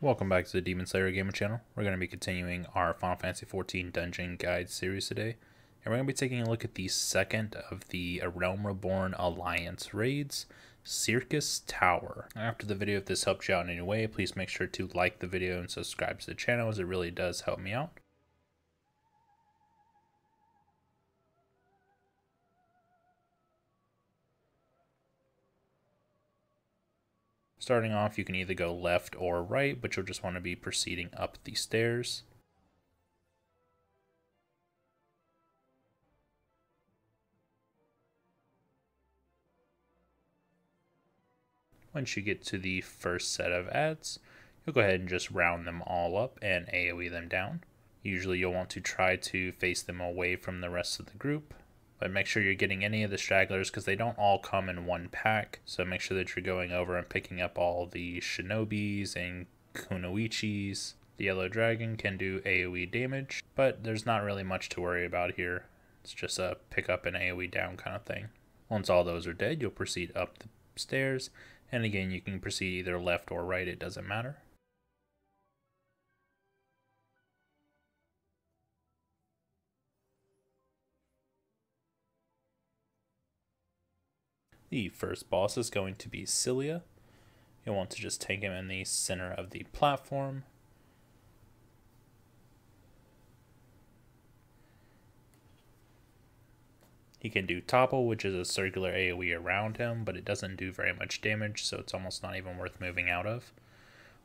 Welcome back to the Demon Slayer Gamer channel. We're going to be continuing our Final Fantasy XIV Dungeon Guide series today. And we're going to be taking a look at the second of the Realm Reborn Alliance raids, Syrcus Tower. After the video, if this helped you out in any way, please make sure to like the video and subscribe to the channel as it really does help me out. Starting off, you can either go left or right, but you'll just want to be proceeding up the stairs. Once you get to the first set of ads, you'll go ahead and just round them all up and AoE them down. Usually you'll want to try to face them away from the rest of the group but make sure you're getting any of the stragglers because they don't all come in one pack. So make sure that you're going over and picking up all the shinobis and kunoichis. The yellow dragon can do AoE damage, but there's not really much to worry about here. It's just a pick up and AoE down kind of thing. Once all those are dead, you'll proceed up the stairs, and again, you can proceed either left or right, it doesn't matter. The first boss is going to be Scylla. You'll want to just take him in the center of the platform. He can do Topple, which is a circular AoE around him, but it doesn't do very much damage, so it's almost not even worth moving out of.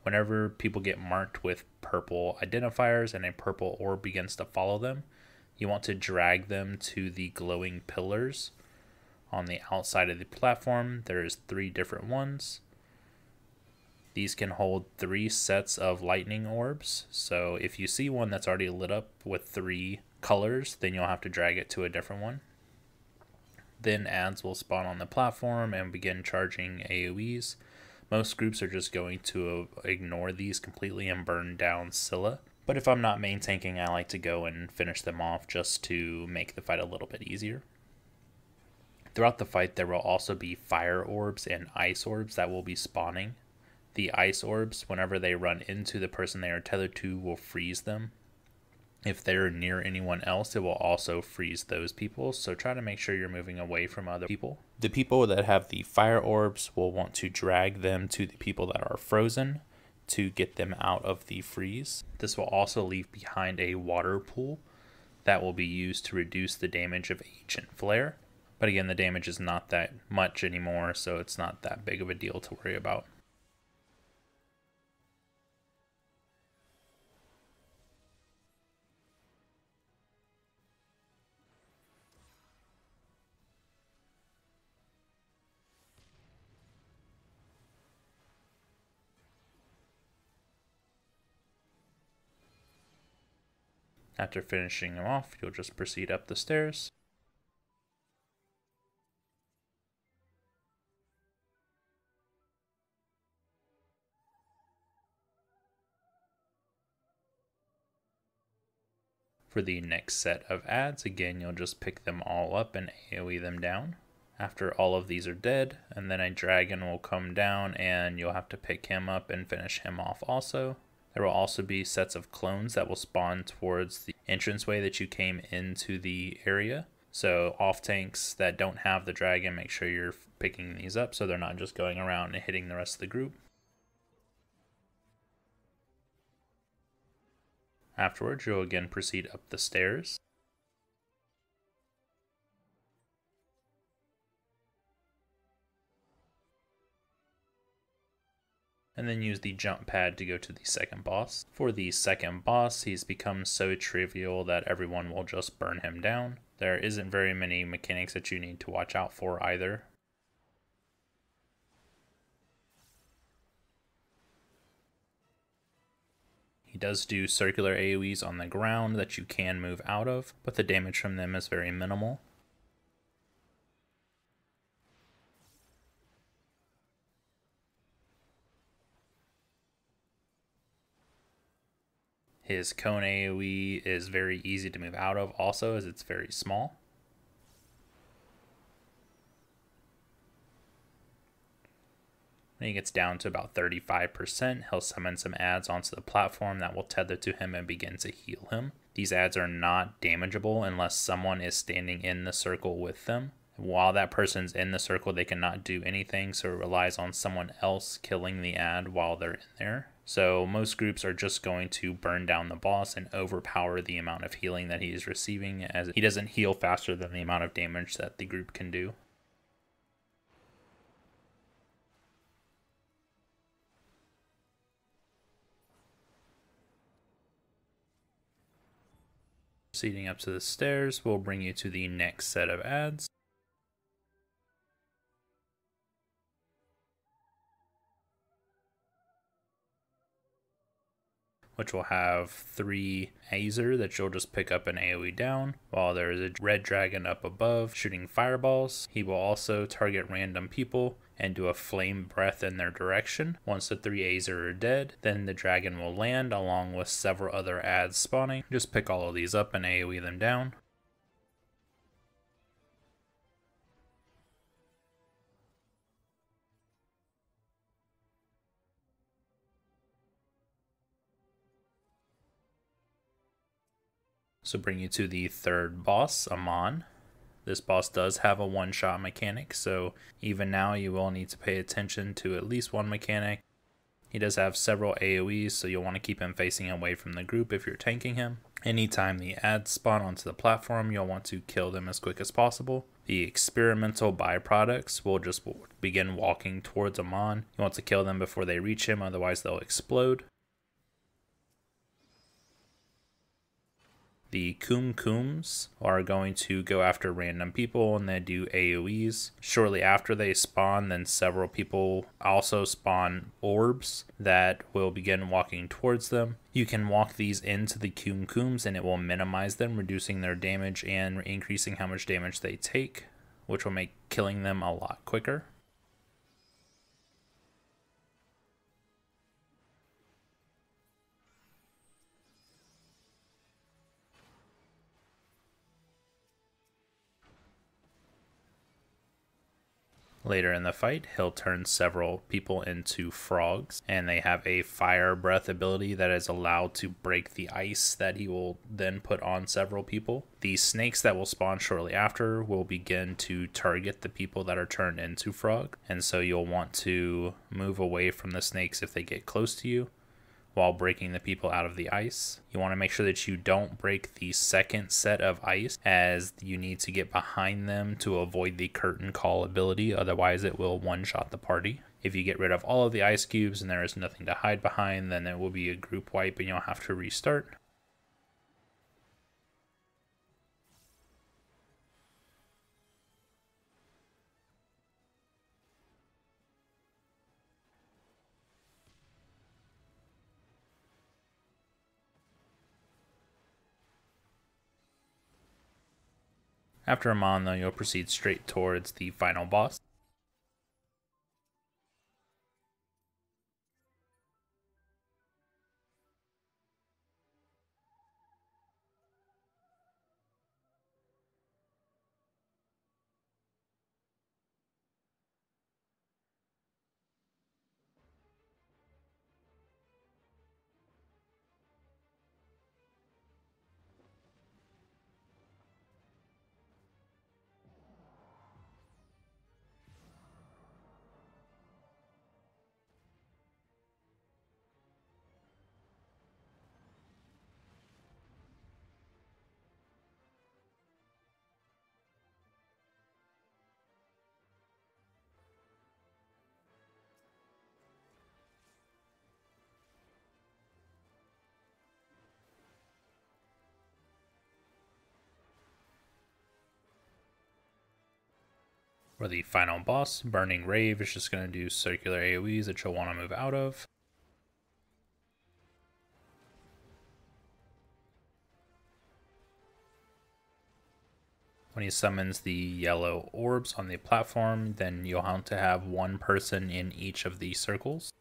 Whenever people get marked with purple identifiers and a purple orb begins to follow them, you want to drag them to the glowing pillars on the outside of the platform. There's three different ones. These can hold three sets of lightning orbs. So if you see one that's already lit up with three colors, then you'll have to drag it to a different one. Then ads will spawn on the platform and begin charging AoEs. Most groups are just going to uh, ignore these completely and burn down Scylla. But if I'm not main tanking, I like to go and finish them off just to make the fight a little bit easier. Throughout the fight, there will also be fire orbs and ice orbs that will be spawning. The ice orbs, whenever they run into the person they are tethered to, will freeze them. If they're near anyone else, it will also freeze those people, so try to make sure you're moving away from other people. The people that have the fire orbs will want to drag them to the people that are frozen to get them out of the freeze. This will also leave behind a water pool that will be used to reduce the damage of Ancient Flare. But again, the damage is not that much anymore, so it's not that big of a deal to worry about. After finishing them off, you'll just proceed up the stairs. For the next set of ads, again, you'll just pick them all up and AoE them down. After all of these are dead, and then a dragon will come down and you'll have to pick him up and finish him off also. There will also be sets of clones that will spawn towards the entranceway that you came into the area. So off tanks that don't have the dragon, make sure you're picking these up so they're not just going around and hitting the rest of the group. Afterwards, you'll again proceed up the stairs. and then use the jump pad to go to the second boss. For the second boss, he's become so trivial that everyone will just burn him down. There isn't very many mechanics that you need to watch out for either. He does do circular AoEs on the ground that you can move out of, but the damage from them is very minimal. His cone AoE is very easy to move out of also as it's very small. When he gets down to about 35%, he'll summon some ads onto the platform that will tether to him and begin to heal him. These ads are not damageable unless someone is standing in the circle with them. While that person's in the circle, they cannot do anything, so it relies on someone else killing the ad while they're in there. So most groups are just going to burn down the boss and overpower the amount of healing that he is receiving as he doesn't heal faster than the amount of damage that the group can do. Proceeding up to the stairs will bring you to the next set of ads. which will have three Azer that you'll just pick up an AoE down, while there is a red dragon up above shooting fireballs. He will also target random people and do a flame breath in their direction. Once the three Azer are dead, then the dragon will land along with several other ads spawning. Just pick all of these up and AoE them down. So bring you to the third boss, Amon. This boss does have a one-shot mechanic, so even now you will need to pay attention to at least one mechanic. He does have several AoEs, so you'll want to keep him facing away from the group if you're tanking him. Anytime the ads spawn onto the platform, you'll want to kill them as quick as possible. The experimental byproducts will just begin walking towards Amon. You want to kill them before they reach him, otherwise they'll explode. The Kums are going to go after random people and they do AoEs. Shortly after they spawn, then several people also spawn orbs that will begin walking towards them. You can walk these into the Kums and it will minimize them, reducing their damage and increasing how much damage they take, which will make killing them a lot quicker. Later in the fight, he'll turn several people into frogs, and they have a fire breath ability that is allowed to break the ice that he will then put on several people. The snakes that will spawn shortly after will begin to target the people that are turned into frog, and so you'll want to move away from the snakes if they get close to you while breaking the people out of the ice. You want to make sure that you don't break the second set of ice as you need to get behind them to avoid the curtain call ability, otherwise it will one-shot the party. If you get rid of all of the ice cubes and there is nothing to hide behind, then it will be a group wipe and you'll have to restart. After Amon, though, you'll proceed straight towards the final boss. For the final boss, Burning Rave is just going to do circular AoEs that you'll want to move out of. When he summons the yellow orbs on the platform, then you'll have to have one person in each of the circles.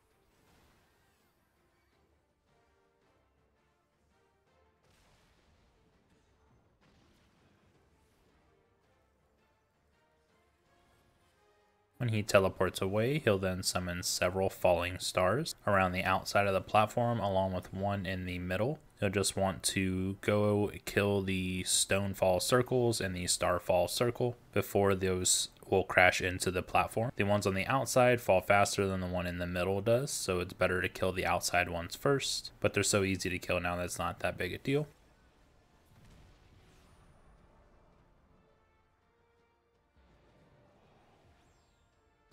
When he teleports away, he'll then summon several falling stars around the outside of the platform, along with one in the middle. You'll just want to go kill the stonefall circles and the starfall circle before those will crash into the platform. The ones on the outside fall faster than the one in the middle does, so it's better to kill the outside ones first, but they're so easy to kill now that's not that big a deal.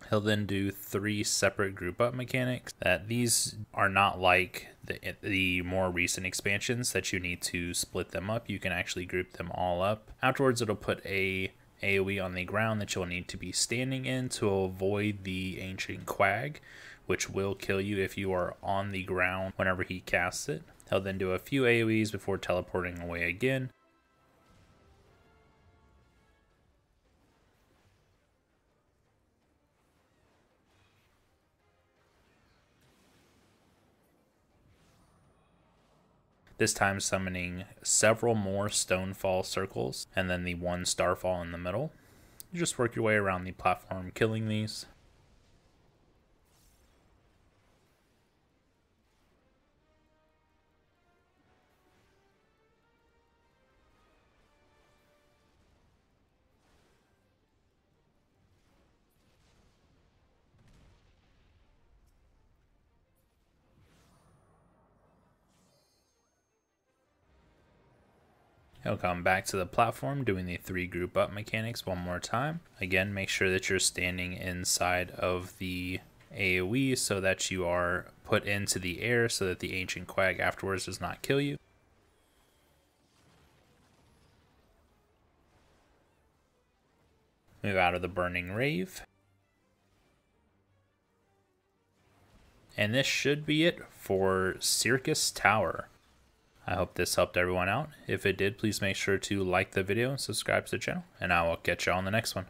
He'll then do three separate group up mechanics that these are not like the, the more recent expansions that you need to split them up. You can actually group them all up. Afterwards, it'll put a AoE on the ground that you'll need to be standing in to avoid the Ancient Quag, which will kill you if you are on the ground whenever he casts it. He'll then do a few AoEs before teleporting away again. This time summoning several more stonefall circles and then the one starfall in the middle. You just work your way around the platform killing these. He'll come back to the platform doing the three group up mechanics one more time. Again, make sure that you're standing inside of the AoE so that you are put into the air so that the Ancient Quag afterwards does not kill you. Move out of the Burning Rave. And this should be it for Syrcus Tower. I hope this helped everyone out. If it did, please make sure to like the video and subscribe to the channel, and I will catch you on the next one.